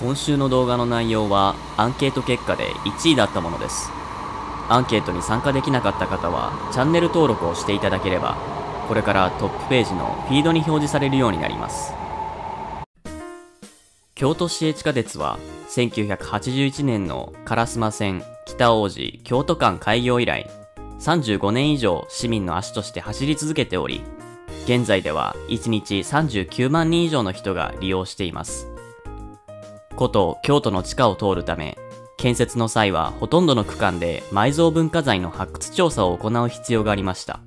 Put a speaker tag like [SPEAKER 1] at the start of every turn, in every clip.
[SPEAKER 1] 今週の動画の内容はアンケート結果で1位だったものです。アンケートに参加できなかった方はチャンネル登録をしていただければこれからトップページのフィードに表示されるようになります。京都市営地下鉄は1981年の烏丸線北王子京都間開業以来35年以上市民の足として走り続けており現在では1日39万人以上の人が利用しています。古都京都の地下を通るため建設の際はほとんどの区間で埋蔵文化財の発掘調査を行う必要がありました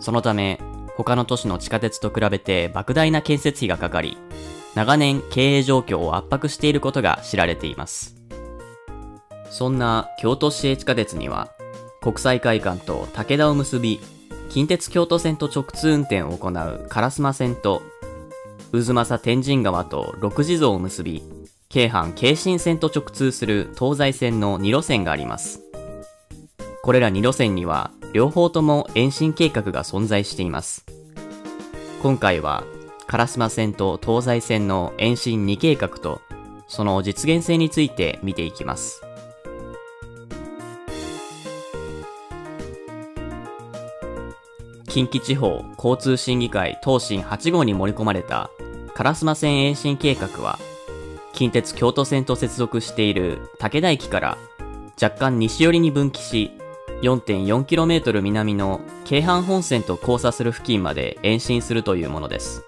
[SPEAKER 1] そのため他の都市の地下鉄と比べて莫大な建設費がかかり長年経営状況を圧迫していることが知られています。そんな京都市営地下鉄には、国際会館と武田を結び、近鉄京都線と直通運転を行う烏丸線と、渦政天神川と六地蔵を結び、京阪京神線と直通する東西線の2路線があります。これら2路線には、両方とも延伸計画が存在しています。今回は烏丸線と東西線の延伸2計画と、その実現性について見ていきます。近畿地方交通審議会東進8号に盛り込まれた烏丸線延伸計画は、近鉄京都線と接続している武田駅から若干西寄りに分岐し、4.4km 南の京阪本線と交差する付近まで延伸するというものです。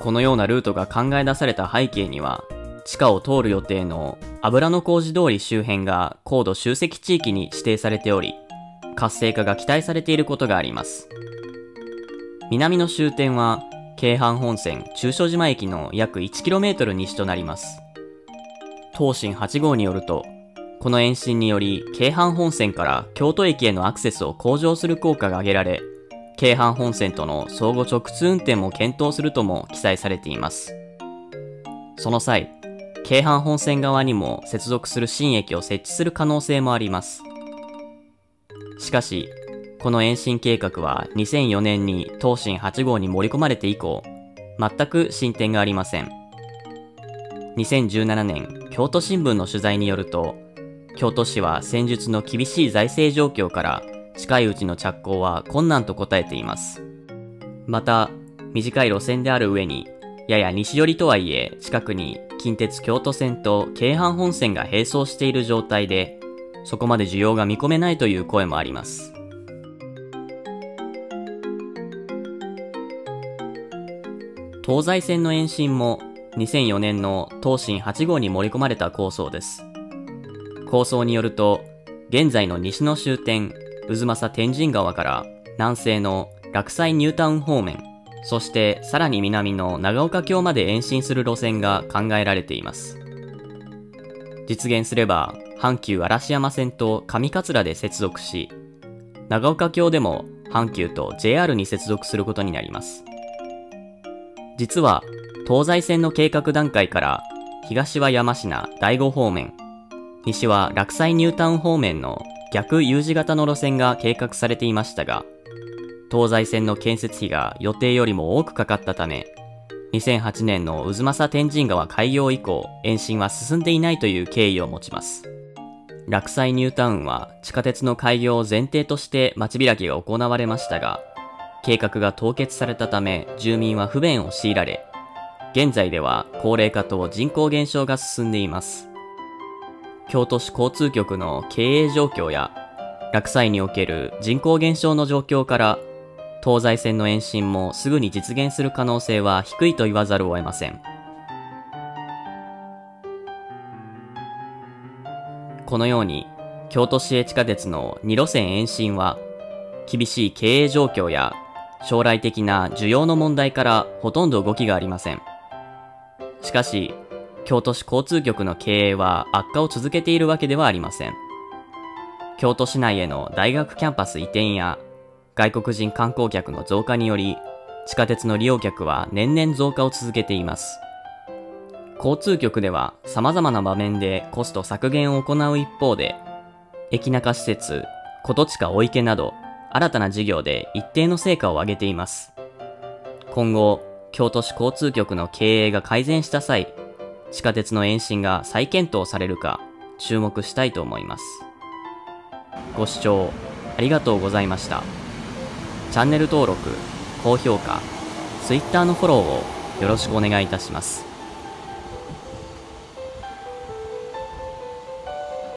[SPEAKER 1] このようなルートが考え出された背景には、地下を通る予定の油の工事通り周辺が高度集積地域に指定されており、活性化が期待されていることがあります。南の終点は、京阪本線中所島駅の約 1km 西となります。東進8号によると、この延伸により、京阪本線から京都駅へのアクセスを向上する効果が挙げられ、京阪本線との相互直通運転も検討するとも記載されています。その際、京阪本線側にも接続する新駅を設置する可能性もあります。しかし、この延伸計画は2004年に東進8号に盛り込まれて以降、全く進展がありません。2017年、京都新聞の取材によると、京都市は戦術の厳しい財政状況から近いうちの着工は困難と答えています。また、短い路線である上に、やや西寄りとはいえ、近くに近鉄京都線と京阪本線が並走している状態で、そこまで需要が見込めないという声もあります。東西線の延伸も2004年の東進8号に盛り込まれた構想です。構想によると、現在の西の終点渦政天神川から南西の落西ニュータウン方面、そしてさらに南の長岡京まで延伸する路線が考えられています。実現すれば、阪急嵐山線と上桂で接続し、長岡京でも阪急と JR に接続することになります。実は、東西線の計画段階から、東は山科第5方面、西は落西ニュータウン方面の逆 U 字型の路線が計画されていましたが、東西線の建設費が予定よりも多くかかったため、2008年の渦政天神川開業以降、延伸は進んでいないという経緯を持ちます。落西ニュータウンは地下鉄の開業を前提として街開きが行われましたが、計画が凍結されたため住民は不便を強いられ、現在では高齢化と人口減少が進んでいます。京都市交通局の経営状況や、落西における人口減少の状況から、東西線の延伸もすぐに実現する可能性は低いと言わざるを得ません。このように、京都市営地下鉄の2路線延伸は、厳しい経営状況や将来的な需要の問題からほとんど動きがありません。しかし、京都市交通局の経営は悪化を続けているわけではありません。京都市内への大学キャンパス移転や外国人観光客の増加により、地下鉄の利用客は年々増加を続けています。交通局では様々な場面でコスト削減を行う一方で、駅中施設、琴近お池など、新たな事業で一定の成果を上げています。今後、京都市交通局の経営が改善した際、地下鉄の延伸が再検討されるか注目したいと思います。ご視聴ありがとうございました。チャンネル登録、高評価、Twitter のフォローをよろしくお願いいたします。